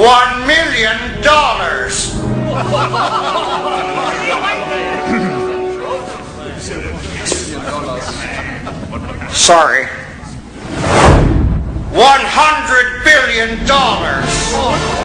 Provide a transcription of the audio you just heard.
One million dollars. Sorry. One hundred billion dollars.